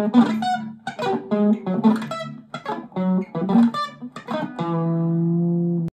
Thank you.